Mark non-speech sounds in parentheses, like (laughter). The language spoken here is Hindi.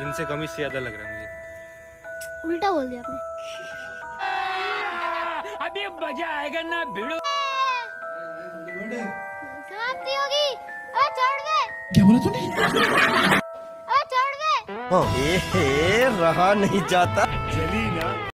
इनसे कम इससे ज़्यादा लग रहा है मुझे। उल्टा बोल दिया आपने। (laughs) अभी मज़ा आएगा ना भिड़ो। समाप्ति होगी। अ चढ़ गए। क्या बोला तूने? अ चढ़ गए। ए रहा नहीं जाता। चली ना।